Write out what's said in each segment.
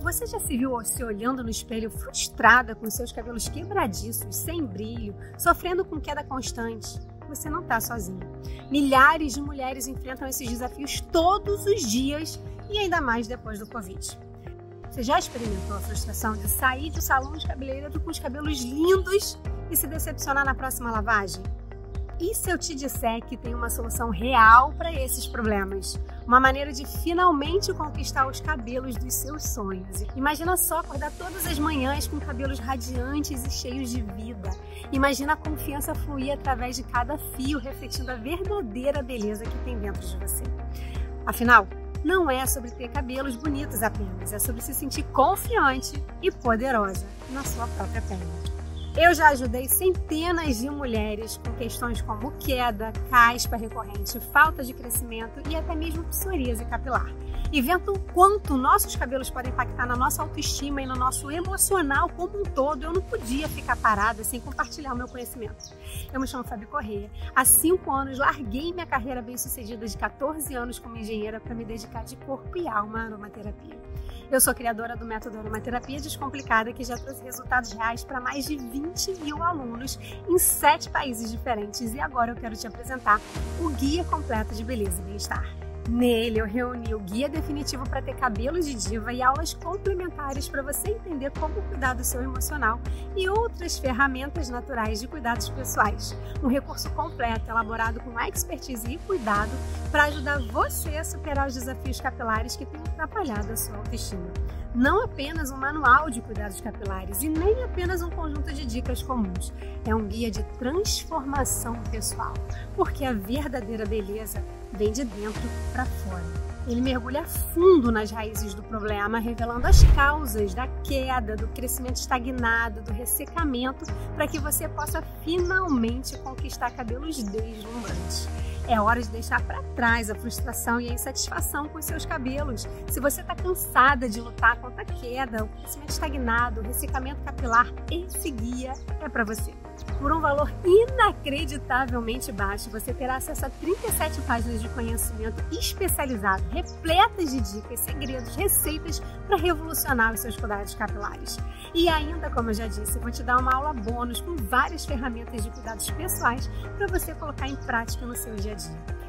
Você já se viu se olhando no espelho frustrada com seus cabelos quebradiços, sem brilho, sofrendo com queda constante? Você não está sozinha. Milhares de mulheres enfrentam esses desafios todos os dias e ainda mais depois do Covid. Você já experimentou a frustração de sair do salão de cabeleireiro com os cabelos lindos e se decepcionar na próxima lavagem? E se eu te disser que tem uma solução real para esses problemas? Uma maneira de finalmente conquistar os cabelos dos seus sonhos. Imagina só acordar todas as manhãs com cabelos radiantes e cheios de vida. Imagina a confiança fluir através de cada fio, refletindo a verdadeira beleza que tem dentro de você. Afinal, não é sobre ter cabelos bonitos apenas, é sobre se sentir confiante e poderosa na sua própria pele. Eu já ajudei centenas de mulheres com questões como queda, caspa recorrente, falta de crescimento e até mesmo psoríase capilar. E vendo o quanto nossos cabelos podem impactar na nossa autoestima e no nosso emocional como um todo, eu não podia ficar parada sem compartilhar o meu conhecimento. Eu me chamo Fabi Correia. Há cinco anos larguei minha carreira bem-sucedida de 14 anos como engenheira para me dedicar de corpo e alma à aromaterapia. Eu sou criadora do método Aromaterapia Descomplicada, que já trouxe resultados reais para mais de 20 mil alunos em sete países diferentes. E agora eu quero te apresentar o Guia Completo de Beleza e Bem-Estar. Nele eu reuni o guia definitivo para ter cabelo de diva e aulas complementares para você entender como cuidar do seu emocional e outras ferramentas naturais de cuidados pessoais. Um recurso completo elaborado com expertise e cuidado para ajudar você a superar os desafios capilares que têm atrapalhado a sua autoestima não apenas um manual de cuidados capilares e nem apenas um conjunto de dicas comuns. É um guia de transformação pessoal, porque a verdadeira beleza vem de dentro para fora. Ele mergulha fundo nas raízes do problema, revelando as causas da queda, do crescimento estagnado, do ressecamento, para que você possa finalmente conquistar cabelos deslumbrantes. É hora de deixar para trás a frustração e a insatisfação com os seus cabelos. Se você está cansada de lutar contra a queda, o crescimento estagnado, o ressecamento capilar, esse guia é para você. Por um valor inacreditavelmente baixo, você terá acesso a 37 páginas de conhecimento especializado, repletas de dicas, segredos, receitas para revolucionar os seus cuidados capilares. E ainda, como eu já disse, vou te dar uma aula bônus com várias ferramentas de cuidados pessoais para você colocar em prática no seu dia a dia.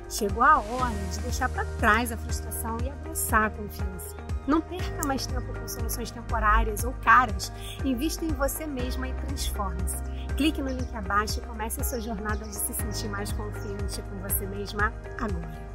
Chegou a hora de deixar para trás a frustração e abraçar a confiança. Não perca mais tempo com soluções temporárias ou caras. Invista em você mesma e transforme-se. Clique no link abaixo e comece a sua jornada de se sentir mais confiante com você mesma agora.